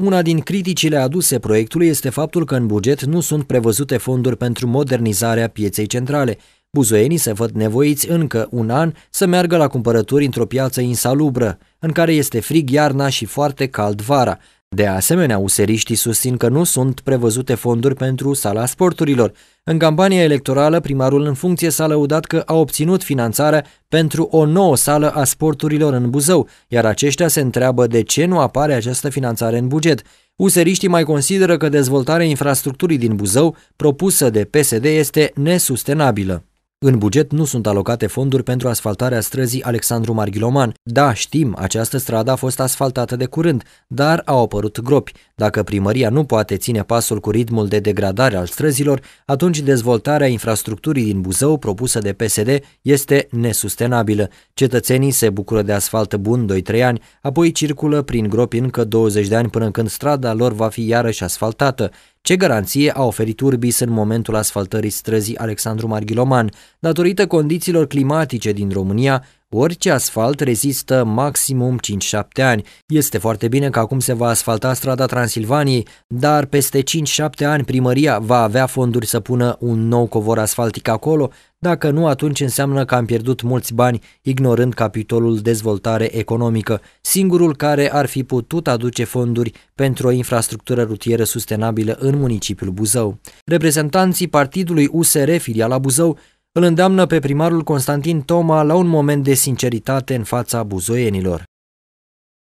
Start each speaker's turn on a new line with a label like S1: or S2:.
S1: Una din criticile aduse proiectului este faptul că în buget nu sunt prevăzute fonduri pentru modernizarea pieței centrale. Buzoienii se văd nevoiți încă un an să meargă la cumpărături într-o piață insalubră, în care este frig iarna și foarte cald vara. De asemenea, useriștii susțin că nu sunt prevăzute fonduri pentru sala sporturilor. În campania electorală, primarul în funcție s-a lăudat că a obținut finanțarea pentru o nouă sală a sporturilor în Buzău, iar aceștia se întreabă de ce nu apare această finanțare în buget. Useriștii mai consideră că dezvoltarea infrastructurii din Buzău, propusă de PSD, este nesustenabilă. În buget nu sunt alocate fonduri pentru asfaltarea străzii Alexandru Marghiloman. Da, știm, această stradă a fost asfaltată de curând, dar au apărut gropi. Dacă primăria nu poate ține pasul cu ritmul de degradare al străzilor, atunci dezvoltarea infrastructurii din Buzău propusă de PSD este nesustenabilă. Cetățenii se bucură de asfalt bun 2-3 ani, apoi circulă prin gropi încă 20 de ani până când strada lor va fi iarăși asfaltată. Ce garanție a oferit Urbis în momentul asfaltării străzii Alexandru Marghiloman? Datorită condițiilor climatice din România, Orice asfalt rezistă maximum 5-7 ani. Este foarte bine că acum se va asfalta strada Transilvaniei, dar peste 5-7 ani primăria va avea fonduri să pună un nou covor asfaltic acolo, dacă nu, atunci înseamnă că am pierdut mulți bani, ignorând capitolul dezvoltare economică, singurul care ar fi putut aduce fonduri pentru o infrastructură rutieră sustenabilă în municipiul Buzău. Reprezentanții partidului USR filiala Buzău îl îndeamnă pe primarul Constantin Toma la un moment de sinceritate în fața buzoienilor.